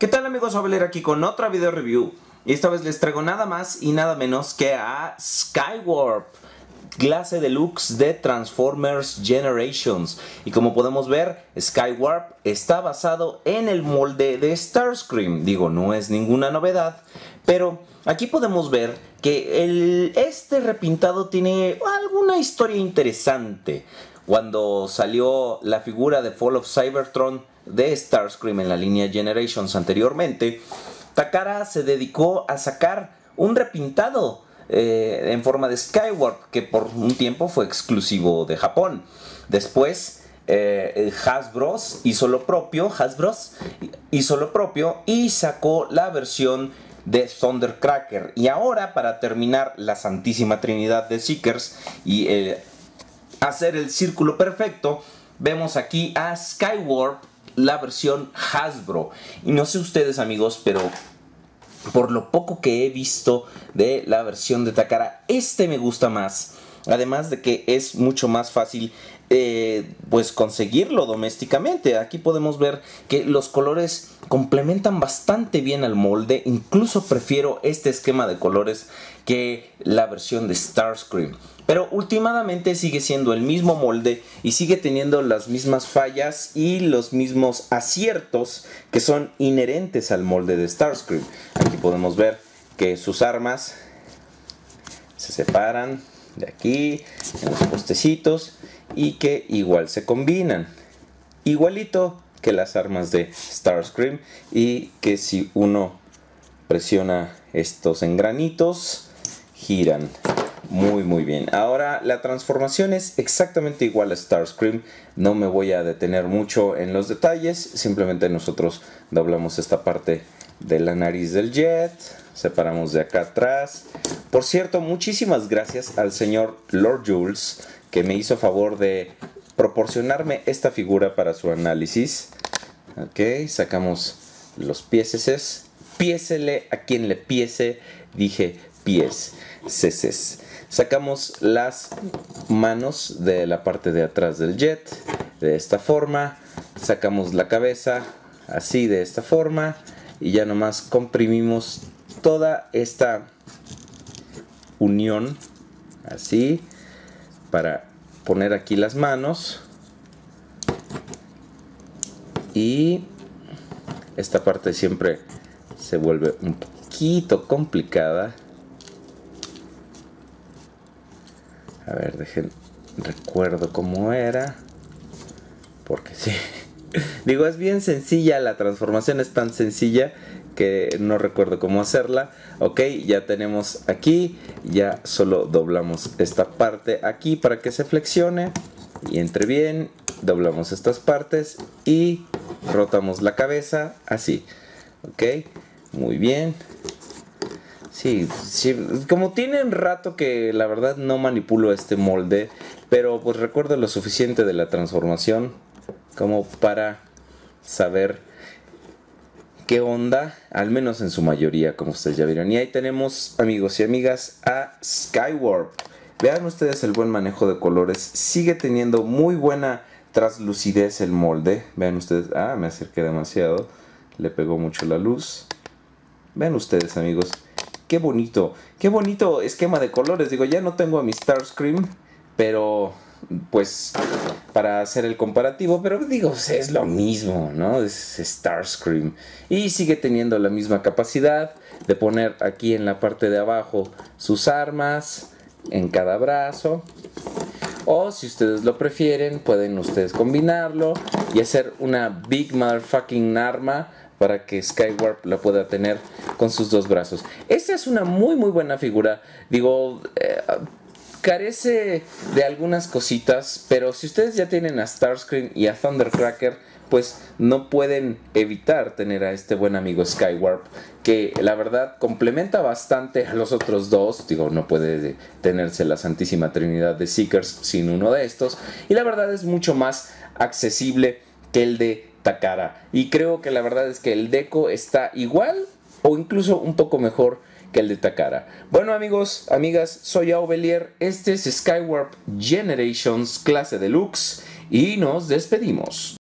¿Qué tal amigos? Abeler aquí con otra video review. Y esta vez les traigo nada más y nada menos que a Skywarp clase deluxe de Transformers Generations. Y como podemos ver Skywarp está basado en el molde de Starscream. Digo no es ninguna novedad pero aquí podemos ver que el, este repintado tiene alguna historia interesante cuando salió la figura de Fall of Cybertron de Starscream en la línea Generations anteriormente, Takara se dedicó a sacar un repintado eh, en forma de Skywarp que por un tiempo fue exclusivo de Japón. Después eh, Hasbro hizo lo propio, Hasbros hizo lo propio y sacó la versión de Thundercracker. Y ahora para terminar la Santísima Trinidad de Seekers y eh, hacer el círculo perfecto, vemos aquí a Skywarp, la versión Hasbro. Y no sé ustedes amigos, pero por lo poco que he visto de la versión de Takara, este me gusta más. Además de que es mucho más fácil eh, pues conseguirlo domésticamente. Aquí podemos ver que los colores complementan bastante bien al molde. Incluso prefiero este esquema de colores que la versión de Starscream. Pero últimamente sigue siendo el mismo molde y sigue teniendo las mismas fallas y los mismos aciertos que son inherentes al molde de Starscream. Aquí podemos ver que sus armas se separan de aquí en los postecitos y que igual se combinan. Igualito que las armas de Starscream y que si uno presiona estos engranitos giran muy muy bien. Ahora la transformación es exactamente igual a Starscream. No me voy a detener mucho en los detalles. Simplemente nosotros doblamos esta parte de la nariz del jet. Separamos de acá atrás. Por cierto, muchísimas gracias al señor Lord Jules que me hizo favor de proporcionarme esta figura para su análisis. Ok, sacamos los pieses. Piésele a quien le piese. Dije pies. Ceces. Sacamos las manos de la parte de atrás del jet de esta forma. Sacamos la cabeza así de esta forma. Y ya nomás comprimimos toda esta unión así para poner aquí las manos y esta parte siempre se vuelve un poquito complicada A ver, dejen, recuerdo cómo era. Porque sí. Digo, es bien sencilla, la transformación es tan sencilla que no recuerdo cómo hacerla. Ok, ya tenemos aquí, ya solo doblamos esta parte aquí para que se flexione y entre bien. Doblamos estas partes y rotamos la cabeza así. Ok, muy bien. Sí, como tienen rato que la verdad no manipulo este molde, pero pues recuerdo lo suficiente de la transformación como para saber qué onda, al menos en su mayoría, como ustedes ya vieron. Y ahí tenemos, amigos y amigas, a Skywarp. Vean ustedes el buen manejo de colores, sigue teniendo muy buena translucidez el molde. Vean ustedes, ah, me acerqué demasiado, le pegó mucho la luz. Vean ustedes, amigos qué bonito, qué bonito esquema de colores. Digo, ya no tengo a mi Starscream, pero pues para hacer el comparativo, pero digo, es lo mismo, ¿no? Es Starscream. Y sigue teniendo la misma capacidad de poner aquí en la parte de abajo sus armas en cada brazo. O si ustedes lo prefieren, pueden ustedes combinarlo y hacer una Big Motherfucking Arma para que Skywarp la pueda tener con sus dos brazos. Esta es una muy muy buena figura. Digo, eh, carece de algunas cositas, pero si ustedes ya tienen a Starscream y a Thundercracker, pues no pueden evitar tener a este buen amigo Skywarp, que la verdad complementa bastante a los otros dos. Digo, no puede tenerse la Santísima Trinidad de Seekers sin uno de estos. Y la verdad es mucho más accesible que el de Takara. Y creo que la verdad es que el Deco está igual o incluso un poco mejor que el de Takara. Bueno amigos, amigas, soy Aubelier, este es Skywarp Generations clase deluxe y nos despedimos.